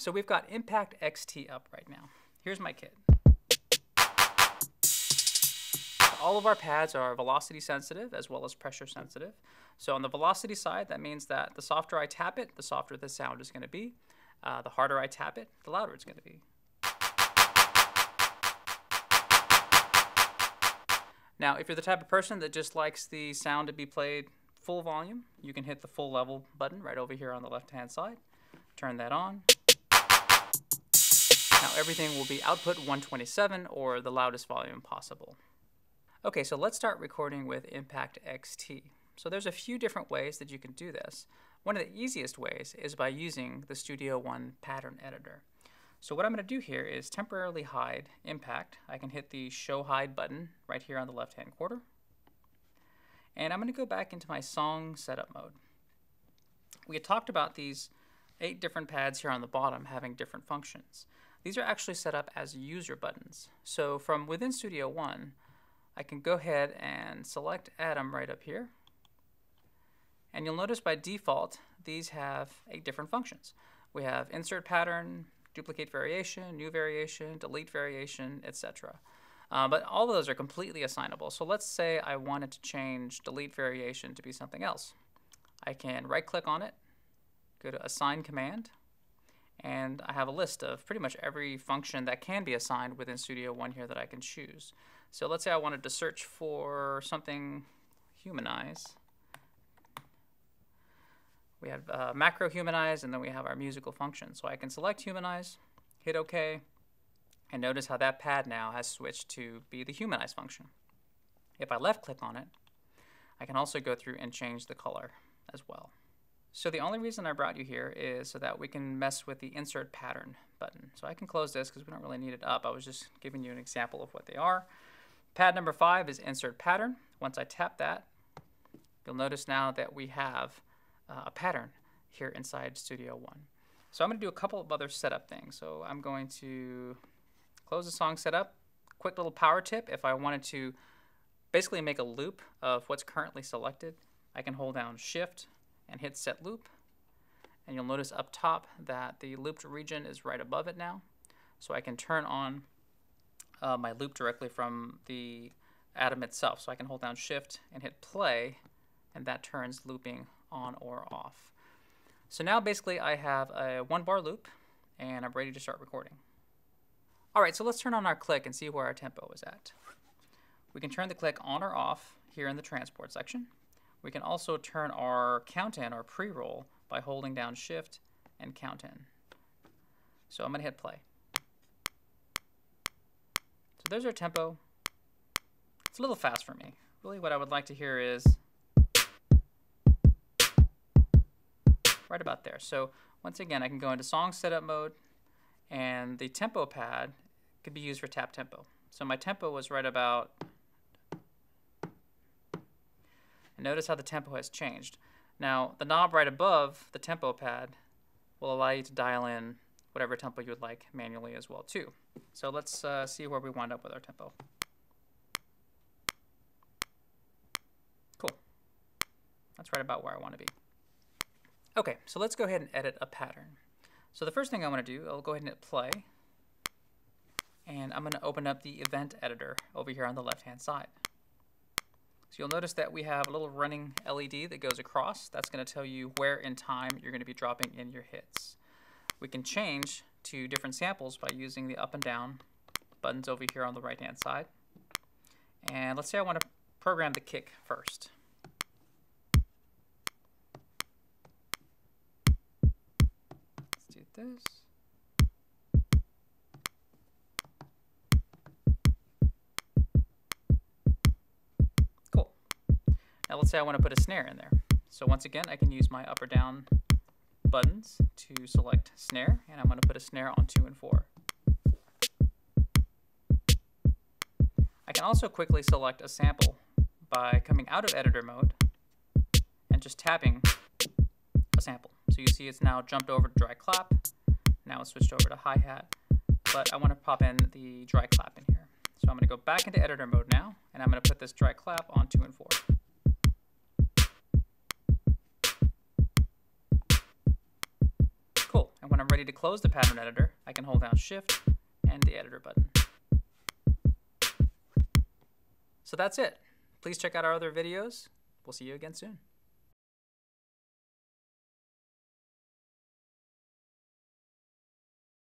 so we've got Impact XT up right now. Here's my kit. All of our pads are velocity sensitive as well as pressure sensitive. So on the velocity side, that means that the softer I tap it, the softer the sound is going to be. Uh, the harder I tap it, the louder it's going to be. Now, if you're the type of person that just likes the sound to be played full volume, you can hit the full level button right over here on the left-hand side. Turn that on. Now everything will be output 127 or the loudest volume possible. Okay, so let's start recording with Impact XT. So there's a few different ways that you can do this. One of the easiest ways is by using the Studio One pattern editor. So what I'm going to do here is temporarily hide impact. I can hit the show hide button right here on the left hand quarter. And I'm going to go back into my song setup mode. We had talked about these eight different pads here on the bottom having different functions. These are actually set up as user buttons. So from within Studio One, I can go ahead and select Atom right up here. And you'll notice by default, these have eight different functions. We have insert pattern, duplicate variation, new variation, delete variation, etc. Uh, but all of those are completely assignable. So let's say I wanted to change delete variation to be something else. I can right click on it, go to assign command, and I have a list of pretty much every function that can be assigned within Studio One here that I can choose. So let's say I wanted to search for something humanize. We have uh, macro humanize, and then we have our musical function. So I can select humanize, hit OK, and notice how that pad now has switched to be the humanize function. If I left click on it, I can also go through and change the color as well. So the only reason I brought you here is so that we can mess with the insert pattern button. So I can close this because we don't really need it up. I was just giving you an example of what they are. Pad number five is insert pattern. Once I tap that, you'll notice now that we have uh, a pattern here inside Studio One. So I'm going to do a couple of other setup things. So I'm going to close the song setup. Quick little power tip, if I wanted to basically make a loop of what's currently selected, I can hold down Shift and hit Set Loop. And you'll notice up top that the looped region is right above it now. So I can turn on uh, my loop directly from the atom itself. So I can hold down Shift and hit play, and that turns looping on or off. So now basically I have a one bar loop, and I'm ready to start recording. All right, so let's turn on our click and see where our tempo is at. We can turn the click on or off here in the transport section. We can also turn our count in or pre-roll by holding down shift and count in. So I'm gonna hit play. So there's our tempo. It's a little fast for me. Really what I would like to hear is right about there. So once again, I can go into song setup mode and the tempo pad could be used for tap tempo. So my tempo was right about, notice how the tempo has changed. Now the knob right above the tempo pad will allow you to dial in whatever tempo you would like manually as well too. So let's uh, see where we wind up with our tempo. Cool. That's right about where I want to be. Okay, so let's go ahead and edit a pattern. So the first thing I want to do, I'll go ahead and hit play. And I'm going to open up the event editor over here on the left-hand side. So you'll notice that we have a little running LED that goes across. That's going to tell you where in time you're going to be dropping in your hits. We can change to different samples by using the up and down buttons over here on the right-hand side. And let's say I want to program the kick first. Let's do this. Let's say I want to put a snare in there. So once again, I can use my up or down buttons to select snare, and I'm going to put a snare on 2 and 4. I can also quickly select a sample by coming out of editor mode and just tapping a sample. So you see it's now jumped over to dry clap. Now it's switched over to hi-hat. But I want to pop in the dry clap in here. So I'm going to go back into editor mode now, and I'm going to put this dry clap on 2 and 4. I'm ready to close the pattern editor, I can hold down Shift and the editor button. So that's it. Please check out our other videos. We'll see you again soon.